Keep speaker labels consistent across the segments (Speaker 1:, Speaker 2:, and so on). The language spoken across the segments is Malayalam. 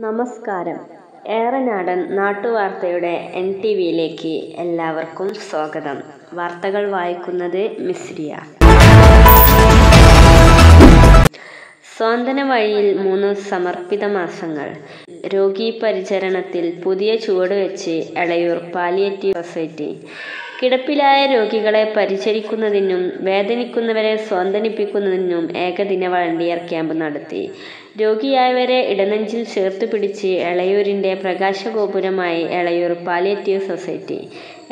Speaker 1: നമസ്കാരം. ഏറനാടൻ നാട്ടുവാർത്തയുടെ എൻ ടി വിയിലേക്ക് എല്ലാവർക്കും സ്വാഗതം. വാർത്തകൾ വായിക്കുന്നത് മിസ്രിയ സ്വാന്തന വഴിയിൽ മൂന്ന് സമർപ്പിത മാസങ്ങൾ. രോഗി പരിചരണത്തിൽ പുതിയ ചുവടുവെച്ച് എളയൂർ പാലിയേറ്റീവ് സൊസൈറ്റി. കിടപ്പിലായ രോഗികളെ പരിചരിക്കുന്നതിനും വേദനിക്കുന്നവരെ സ്വാന്തനിപ്പിക്കുന്നതിനും ഏകദിന വളണ്ടിയർ ക്യാമ്പ് നടത്തി. രോഗിയായവരെ ഇടനെഞ്ചിൽ ചേർത്ത് പിടിച്ച് എളയൂരിന്റെ പ്രകാശഗോപുരമായി എളയൂർ പാലിയേറ്റീവ് സൊസൈറ്റി.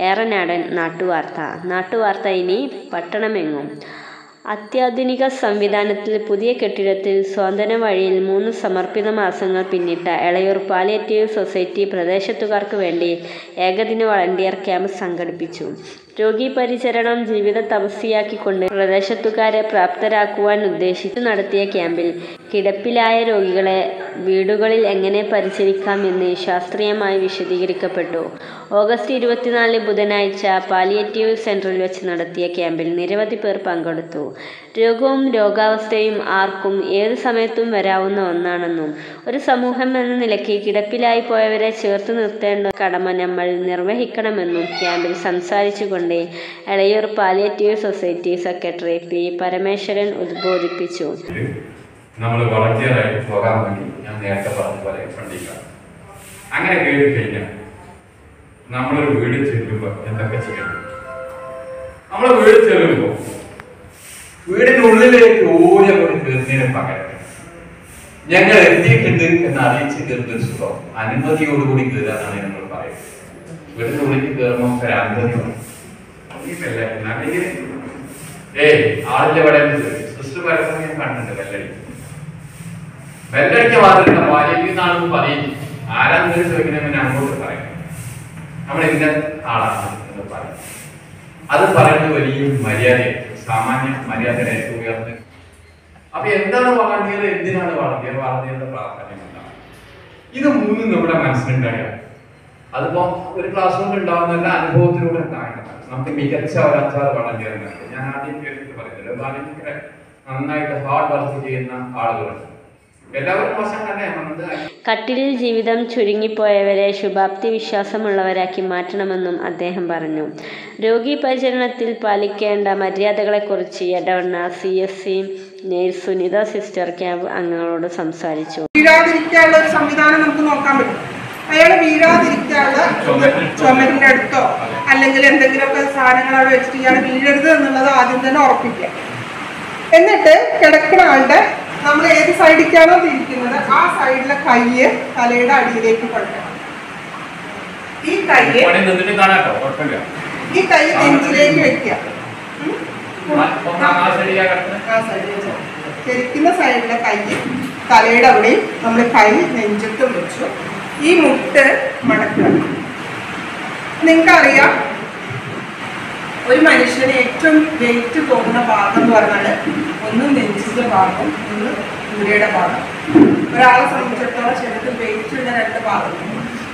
Speaker 1: ഏറനാടൻ നാട്ടുവാർത്ത. നാട്ടുവാർത്ത ഇനി പട്ടണമെങ്ങും. അത്യാധുനിക സംവിധാനത്തിൽ പുതിയ കെട്ടിടത്തിൽ സ്വാതന വഴിയിൽ മൂന്ന് സമർപ്പിത മാസങ്ങൾ പിന്നിട്ട എളയൂർ പാലിയേറ്റീവ് സൊസൈറ്റി പ്രദേശത്തുകാർക്ക് വേണ്ടി ഏകദിന വളണ്ടിയർ ക്യാമ്പ് സംഘടിപ്പിച്ചു. രോഗി പരിചരണം ജീവിത തപസ്യയാക്കിക്കൊണ്ട് പ്രദേശത്തുകാരെ പ്രാപ്തരാക്കുവാൻ ഉദ്ദേശിച്ചു നടത്തിയ ക്യാമ്പിൽ കിടപ്പിലായ രോഗികളെ വീടുകളിൽ എങ്ങനെ പരിചരിക്കാം എന്ന് ശാസ്ത്രീയമായി വിശദീകരിക്കപ്പെട്ടു. ഓഗസ്റ്റ് ഇരുപത്തിനാല് ബുധനാഴ്ച പാലിയേറ്റീവ് സെന്ററിൽ വെച്ച് നടത്തിയ ക്യാമ്പിൽ നിരവധി പേർ പങ്കെടുത്തു. രോഗവും രോഗാവസ്ഥയും ആർക്കും ഏത് സമയത്തും വരാവുന്ന ഒന്നാണെന്നും ഒരു സമൂഹം എന്ന നിലയ്ക്ക് കിടപ്പിലായി പോയവരെ ചേർത്ത് നിർത്തേണ്ട കടമ നമ്മൾ നിർവഹിക്കണമെന്നും ക്യാമ്പിൽ സംസാരിച്ചുകൊണ്ട് Elayur palliative society secretary P Parameswaran ഉദ്ബോധിപ്പിച്ചു.
Speaker 2: നമ്മൾ വളണ്ടിയറായിട്ട് പോകാൻ വേണ്ടി ഞാൻ നേരത്തെ പറഞ്ഞ പോലെ ഫണ്ടിക്കാം അങ്ങനെ കയറി കഴിഞ്ഞാൽ നമ്മളൊരു വീട് ചെല്ലുമ്പോൾ എന്തൊക്കെ ചെയ്യണം? നമ്മൾ വീട് ചെല്ലുമ്പോൾ വീടിനുള്ളിലേക്ക് ഓരോ കയറുന്നതിന് പകരം ഞങ്ങൾ എത്തിയിട്ടുണ്ട് എന്ന് അറിയിച്ച് കയറുന്ന സുഖം. അനുമതിയോടുകൂടി കയറാന്നാണ് നമ്മൾ പറയുന്നത്. വീടിനുള്ളിലേക്ക് കയറുമ്പോൾ ഒരു അനുമതി വേണം. ഈ മെല്ലെ അല്ലെങ്കിൽ ഏയ് ആളിന്റെ ഇവിടെ സിസ്റ്റർ പരസ്യം ഞാൻ കണ്ടിട്ടുണ്ട് വെല്ലടി വെല്ലടിക്ക മാത്രമല്ല പാലിയേറ്റീവ് പറയും. ആരാന്ന് ചോദിക്കണമെന്ന് അങ്ങോട്ട് പറയും. നമ്മൾ ഇന്ന ആളാണ് എന്ന് പറയും. അത് പറയുന്നത് വലിയ മര്യാദ സാമാന്യ മര്യാദയുടെ ഏറ്റവും ഉയർന്ന അപ്പൊ എന്താണ് വളർത്തിയത്? എന്തിനാണ് വളർത്തിയത്? വളർത്തിയതിന്റെ പ്രാധാന്യം എന്താണ്? ഇത് മൂന്നും നമ്മുടെ മനസ്സിലുണ്ടായാൽ അതിപ്പോ ഒരു ക്ലാസ് കൊണ്ട് ഉണ്ടാവുന്നല്ല അനുഭവത്തിലൂടെ ഉണ്ടാകേണ്ടതാണ് നമുക്ക് മികച്ച ഒരു അച്ചാർ ഞാൻ ആദ്യം കേട്ടിട്ട് പറയുന്നത്. നന്നായിട്ട് ഹാർഡ് വർക്ക് ചെയ്യുന്ന ആളുകളുണ്ട്
Speaker 1: കട്ടിലിൽ ജീവിതം ചുരുങ്ങിപ്പോയവരെ ശുഭാപ്തി വിശ്വാസമുള്ളവരാക്കി മാറ്റണമെന്നും അദ്ദേഹം പറഞ്ഞു. രോഗി പരിചരണത്തിൽ പാലിക്കേണ്ട മര്യാദകളെക്കുറിച്ച് Edavanna C S C nurse Sunitha sister camp അംഗങ്ങളോട് സംസാരിച്ചു.
Speaker 3: വീഴാതിരിക്കാനുള്ള ഒരു സംവിധാനം നമുക്ക് നോക്കാൻ പറ്റും. അയാൾ വീഴാതിരിക്കാനുള്ള ചുമരിന്റെ അടുത്തോ അല്ലെങ്കിൽ എന്തെങ്കിലുമൊക്കെ സാധനങ്ങൾ അവിടെ വെച്ചിട്ട് ഇയാൾ വീഴരുത് എന്നുള്ളത് ആദ്യം തന്നെ ഉറപ്പിക്കുക. എന്നിട്ട് കിടക്കുന്ന ആളുടെ നമ്മൾ ഏത് സൈഡിലേക്കാണോ തിരിക്കുന്നത്? ആ സൈഡിലെ കയ്യ് തലയുടെ അടിയിലേക്ക് കൊടുക്കണം. ഈ കയ്യ് ഈ കൈ നെഞ്ചിലേക്ക് വെക്കുക. ചെരിക്കുന്ന സൈഡിലെ കൈ തലയുടെ അവിടെയും നമ്മൾ കൈ നെഞ്ചത്തും വെച്ചു. ഈ മുട്ട് മടക്കണം നിങ്ങൾക്കറിയാം ഒരു മനുഷ്യന് ഏറ്റവും വെയിറ്റ് പറഞ്ഞാൽ ഒന്ന് നെഞ്ചിന്റെ ഭാഗം ഒന്ന് മുരയുടെ ഭാഗം. ഒരാളെ സംബന്ധിച്ചിടത്തോളം ശരീരത്തിൽ വെയിറ്റ് ഉള്ള രണ്ട് ഭാഗം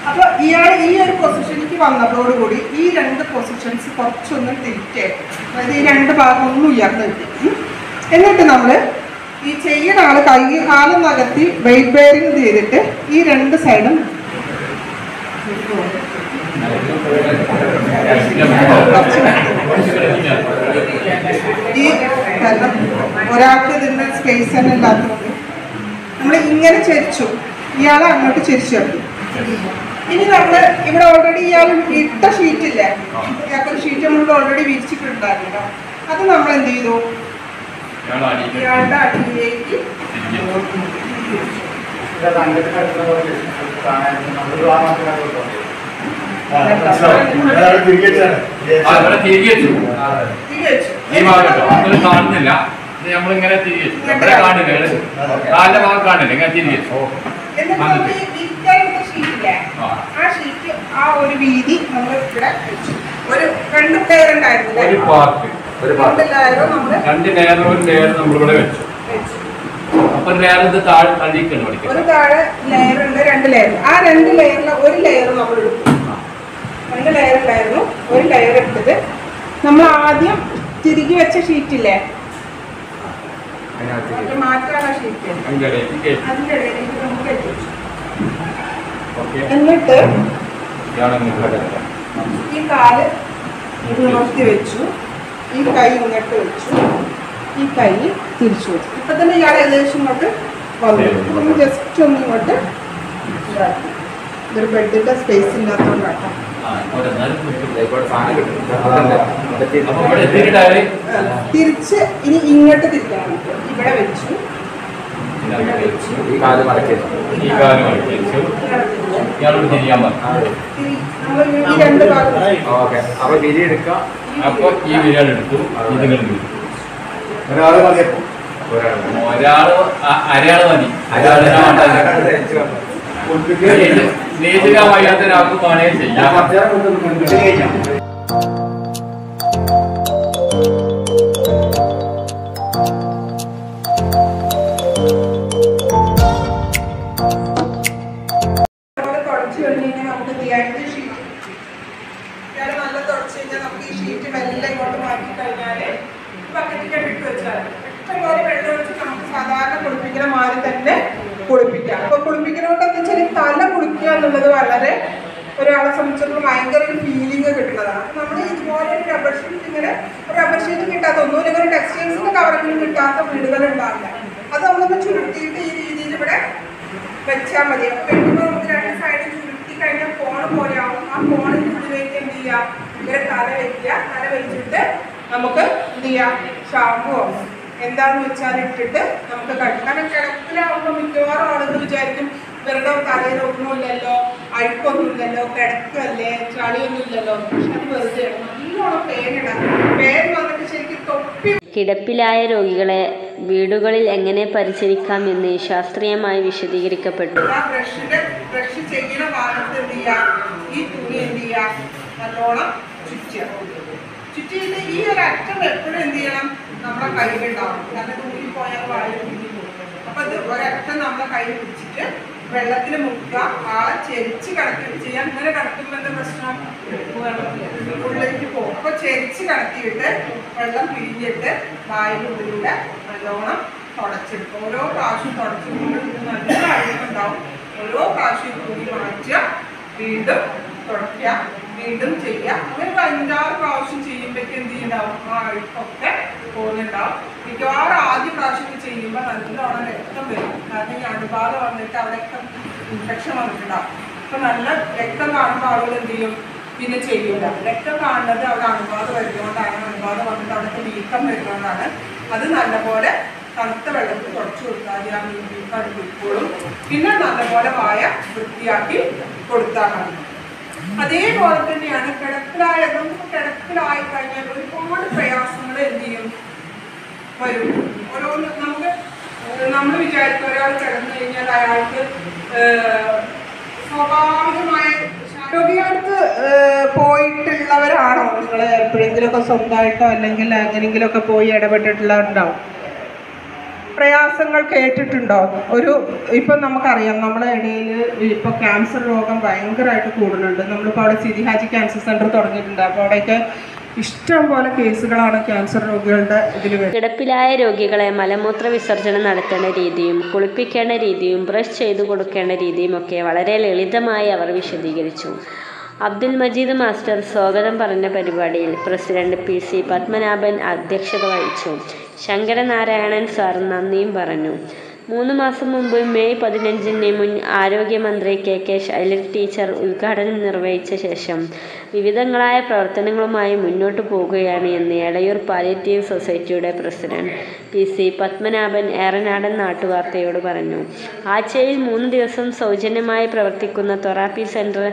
Speaker 3: അപ്പൊ ഇയാൾ ഈ ഒരു പൊസിഷനിലേക്ക് വന്നതോടുകൂടി ഈ രണ്ട് പൊസിഷൻസ് കുറച്ചൊന്നും തിരിച്ചേ അതായത് ഈ രണ്ട് ഭാഗം ഒന്നും ഉയർന്നു കിട്ടി. എന്നിട്ട് നമ്മൾ ഈ ചെയ്യുന്ന ആൾ കൈ കാലം നകത്തി വെയിറ്റ് ബെയറിങ് ചെയ്തിട്ട് ഈ രണ്ട് സൈഡും ഈ കാരണം ഒരാൾക്ക് ഇതിന്റെ സ്പേസ് തന്നെ ഇല്ലാത്തതുകൊണ്ട്. നമ്മൾ ഇങ്ങനെ ചരിച്ചു. ഇയാളെ അങ്ങോട്ട് ചരിച്ചു ഇറക്കി ഇനി നമ്മൾ ഇവിടെ ഓൾറെഡി ഇയാൾ ഇട്ട ഷീറ്റ് ഇല്ലേ? ഇയാൾക്കൊരു ഷീറ്റ് നമ്മൾ ഓൾറെഡി വിരിച്ചിട്ടുണ്ടായിരുന്നല്ലോ. അത് നമ്മൾ എന്ത് ചെയ്തു? ഇയാളുടെ അടിയിലേക്ക്
Speaker 2: കാണുന്നില്ല. നമ്മളിങ്ങനെ തിരികെ ഇവിടെ കാണില്ല കാലിന്റെ ഭാഗം കാണില്ല. ഇങ്ങനെ തിരികെ
Speaker 3: ഒരു വീതി നമ്മൾ ഇവിടെ വെച്ചു. ഒരു രണ്ട് ലെയർ
Speaker 2: ഒരു പാർട്ട്. ഒരു
Speaker 3: രണ്ട്
Speaker 2: പാർട്ട്
Speaker 3: നമ്മൾ
Speaker 2: രണ്ട് ലെയർ ഒരു ലെയർ നമ്മളിവിടെ വെച്ചു. ഒരു ലെയർ ഇത് താഴെ തള്ളിക്കണം
Speaker 3: ഒരു താഴെ ലെയർ ഉണ്ട് രണ്ട് ലെയർ ആ രണ്ട് ലെയറിൽ ഒരു ലെയർ നമ്മൾ എടുത്തു. രണ്ട് ലെയർ ഉണ്ടായിരുന്നു. ഒരു ലെയർ എടുത്തത് നമ്മൾ ആദ്യം തിരികെ വെച്ച ഷീറ്റില്ലേ മാറ്റാനുള്ള ഷീറ്റ്.
Speaker 2: അതിന്റെ
Speaker 3: ഇടയിലേക്ക് നമുക്ക് എന്നിട്ട് ഈ കാൽ നിവർത്തി വെച്ചു. ഈ കൈ ഇങ്ങോട്ട് വെച്ചു. ഈ കൈ തിരിച്ചു വെച്ചു. ഇപ്പൊ തന്നെ ഇയാൾ ഏകദേശം ഇങ്ങോട്ട് വന്നു. ജസ്റ്റ് ഒന്ന് ഇങ്ങോട്ട് ഇതാക്കി. ഇതൊരു ബെഡിന്റെ സ്പേസ് ഇല്ലാത്തതുകൊണ്ടാട്ടോ. തിരിച്ച് ഇനി ഇങ്ങോട്ട് തിരിക്കണം. ഇവിടെ വെച്ചു.
Speaker 4: ഈ കാൽ മടക്കിയത്
Speaker 2: ഈ കാര്യം വെച്ചു. ഇയാളോട് തിരിയാൻ പറഞ്ഞു.
Speaker 4: ഓക്കെ അപ്പൊ വിരി എടുക്കാം.
Speaker 2: അപ്പൊ ഈ വിരൽ എടുത്തു. ഇത് കണ്ടു
Speaker 4: ഒരാൾ
Speaker 2: മതി. ഒരാൾ അരയാൾ മതി. അരയാൾ നീതിക്കാൻ വയ്യാത്ത ഒരാൾക്ക് വേണേ ചെയ്യാം
Speaker 3: ബക്കറ്റിൽ ഇട്ട് വെച്ചാൽ ഇഷ്ടംപോലെ വെള്ളം ഒഴിച്ച് നമുക്ക് സാധാരണ കുളിപ്പിക്കുന്ന മാതിരി തന്നെ കുളിപ്പിക്കാം അപ്പൊ കുളിപ്പിക്കുന്നതുകൊണ്ട് എന്താ വെച്ചാൽ തല കുളിക്കുക എന്നുള്ളത് വളരെ ഒരാളെ സംബന്ധിച്ചിടത്തോളം ഭയങ്കര ഒരു ഫീലിംഗ് കിട്ടുന്നതാണ്. നമ്മൾ ഇതുപോലെ ഒരു റബ്ബർ ഷീറ്റ് ഇങ്ങനെ റബ്ബർ ഷീറ്റ് കിട്ടാത്ത ഒന്നുമില്ല ഒരു ടെക്സ്റ്റൈൽസിന്റെ കവറെങ്കിലും കിട്ടാത്ത വീടുകൾ ഉണ്ടാവില്ല. അത് നമ്മളൊന്ന് ചുരുട്ടിയിട്ട് ഈ രീതിയിൽ ഇവിടെ വെച്ചാൽ മതി. വെക്കുമ്പോൾ നമുക്ക് രണ്ട് സൈഡിൽ ചുരുട്ടി കഴിഞ്ഞാൽ ഫോൺ പോലെയാവും ആ ഫോണിൽ ഇതിലേക്ക് എന്ത് ചെയ്യുക ഇങ്ങനെ തല വെക്കുക. തല വെച്ചിട്ട് നമുക്ക് എന്ത് ചെയ്യാം? ഷാമ്പോ എന്താന്ന് വെച്ചാൽ ഇട്ടിട്ട് നമുക്ക് കഴിക്കും കാരണം കിടപ്പിലാവുമ്പോൾ മിക്കവാറും ആളുകൾ വിചാരിക്കും വെറുതെ തലയിൽ ഒന്നുമില്ലല്ലോ അഴുക്കൊന്നുമില്ലല്ലോ കിടക്കല്ലേ ചളിയൊന്നുമില്ലല്ലോ പക്ഷെ അത് വെറുതെ നല്ലോണം പേനിടാം പേൻ വന്നിട്ട് ശരിക്കും തൊപ്പി
Speaker 1: കിടപ്പിലായ രോഗികളെ വീടുകളിൽ എങ്ങനെ പരിചരിക്കാം എന്ന് ശാസ്ത്രീയമായി വിശദീകരിക്കപ്പെട്ടു.
Speaker 3: ഈ തുണി എന്ത് നല്ലോണം ചുറ്റുക. ചുറ്റിയിട്ട് ഈ ഒരു അറ്റം എപ്പോഴും എന്ത് ചെയ്യണം? നമ്മുടെ കയ്യിലുണ്ടാവും കാരണം തുണി പോയാൽ വായു അപ്പൊ ഇത് ഒരറ്റം നമ്മുടെ കയ്യിൽ പിടിച്ചിട്ട് വെള്ളത്തിൽ മുക്കുക ആളെ ചെരിച്ച് കിടക്കുകയും ചെയ്യാം ഇങ്ങനെ കിടക്കുമ്പോൾ എന്താ പ്രശ്നം? ഉള്ളിലേക്ക് പോകും. അപ്പൊ ചെരിച്ച് കിടത്തിയിട്ട് വെള്ളം പിഴിഞ്ഞിട്ട് വായുവിലൂടെ നല്ലോണം തുടച്ചെടുക്കും. ഓരോ പ്രാവശ്യം തുടച്ചെടുക്കുമ്പോൾ നല്ല അഴുക്കുണ്ടാവും. ഓരോ പ്രാവശ്യം കൂടി മാറ്റുക വീണ്ടും തുടയ്ക്കുക വീണ്ടും ചെയ്യുക അങ്ങനെ ഒരു അഞ്ചാറ് പ്രാവശ്യം ചെയ്യുമ്പോഴേക്ക് എന്ത് ചെയ്യുന്നുണ്ടാവും? ആ അഴുക്കൊക്കെ പോകുന്നുണ്ടാവും. മിക്കവാറും ആദ്യ പ്രാവശ്യം ചെയ്യുമ്പോൾ നല്ലോണം രക്തം വരും. കാരണം ഈ അണുബാധ വന്നിട്ട് അവിടെയൊക്കെ ഇൻഫെക്ഷൻ വന്നിട്ടുണ്ടാവും. അപ്പൊ നല്ല രക്തം കാണുമ്പോൾ ആളുകൾ എന്ത് ചെയ്യും? പിന്നെ ചെയ്യൂല. രക്തം കാണുന്നത് അവിടെ അണുബാധ വരുന്നതുകൊണ്ടാണ്. അണുബാധ വന്നിട്ട് അവിടെ വീക്കം വരുന്നതുകൊണ്ടാണ്. അത് നല്ലപോലെ തണുത്ത വെള്ളത്തിൽ കുറച്ച് കൊടുത്താൽ ആ മീൻ വീക്കം അടുപ്പിക്കോളും പിന്നെ നല്ലപോലെ വായ വൃത്തിയാക്കി കൊടുത്താൽ മതി. അതേപോലെ തന്നെയാണ് കിടപ്പിലായ നമുക്ക് കിടപ്പിലായി കഴിഞ്ഞാൽ ഒരുപാട് പ്രയാസങ്ങൾ എന്ത് ചെയ്യും? വരും. ഓരോന്ന് നമുക്ക് നമ്മൾ വിചാരിക്കും ഒരാൾ കിടന്നു കഴിഞ്ഞാൽ അയാൾക്ക് സ്വാഭാവികമായ രോഗികൾക്ക് പോയിട്ടുള്ളവരാണോ? നിങ്ങൾ എപ്പോഴെങ്കിലുമൊക്കെ സ്വന്തമായിട്ടോ അല്ലെങ്കിൽ എങ്ങനെയെങ്കിലുമൊക്കെ പോയി ഇടപെട്ടിട്ടുള്ളവരുണ്ടാവും. പ്രയാസങ്ങൾ കേട്ടിട്ടുണ്ടോ? ഒരു ഇപ്പം നമുക്കറിയാം നമ്മുടെ ഇടയിൽ ഇപ്പോൾ ക്യാൻസർ രോഗം ഭയങ്കരമായിട്ട് കൂടുന്നുണ്ട് നമ്മളിപ്പോൾ അവിടെ സിതി ഹാജി ക്യാൻസർ സെന്റർ തുടങ്ങിയിട്ടുണ്ട്. അപ്പോൾ അവിടെയൊക്കെ ഇഷ്ടം പോലെ കേസുകളാണ് ക്യാൻസർ രോഗികളുടെ ഇതിൽ
Speaker 1: കിടപ്പിലായ രോഗികളെ മലമൂത്ര വിസർജനം നടത്തേണ്ട രീതിയും കുളിപ്പിക്കേണ്ട രീതിയും ബ്രഷ് ചെയ്തു കൊടുക്കേണ്ട രീതിയും ഒക്കെ വളരെ ലളിതമായി അവർ വിശദീകരിച്ചു. അബ്ദുൽ മജീദ് മാസ്റ്റർ സ്വാഗതം പറഞ്ഞ പരിപാടിയിൽ പ്രസിഡന്റ് പി സി പത്മനാഭൻ അധ്യക്ഷത വഹിച്ചു. ശങ്കരനാരായണൻ സാർ നന്ദിയും പറഞ്ഞു. മൂന്ന് മാസം മുമ്പ് മെയ് പതിനഞ്ചിന് മുൻ ആരോഗ്യമന്ത്രി കെ കെ ശൈലജ ടീച്ചർ ഉദ്ഘാടനം നിർവഹിച്ച ശേഷം വിവിധങ്ങളായ പ്രവർത്തനങ്ങളുമായി മുന്നോട്ട് പോകുകയാണ് എന്ന് എളയൂർ പാലിയേറ്റീവ് സൊസൈറ്റിയുടെ പ്രസിഡന്റ് പി സി പത്മനാഭൻ ഏറനാടൻ നാട്ടുവാർത്തയോട് പറഞ്ഞു. ആഴ്ചയിൽ മൂന്ന് ദിവസം സൗജന്യമായി പ്രവർത്തിക്കുന്ന തൊറാപ്പി സെന്റർ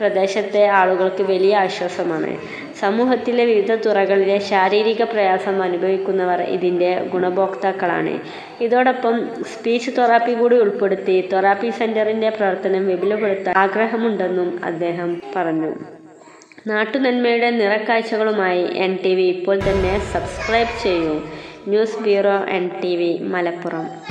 Speaker 1: പ്രദേശത്തെ ആളുകൾക്ക് വലിയ ആശ്വാസമാണ്. സമൂഹത്തിലെ വിവിധ തുറകളിലെ ശാരീരിക പ്രയാസം അനുഭവിക്കുന്നവർ ഇതിന്റെ ഗുണഭോക്താക്കളാണ്. ഇതോടൊപ്പം സ്പീച്ച് തെറാപ്പി കൂടി ഉൾപ്പെടുത്തി തെറാപ്പി സെന്ററിന്റെ പ്രവർത്തനം വിപുലപ്പെടുത്താൻ ആഗ്രഹമുണ്ടെന്നും അദ്ദേഹം പറഞ്ഞു. നാട്ടുനന്മയുടെ നിറക്കാഴ്ചകളുമായി എൻ ടി വി ഇപ്പോൾ തന്നെ സബ്സ്ക്രൈബ് ചെയ്യൂ. News bureau N T V Malappuram.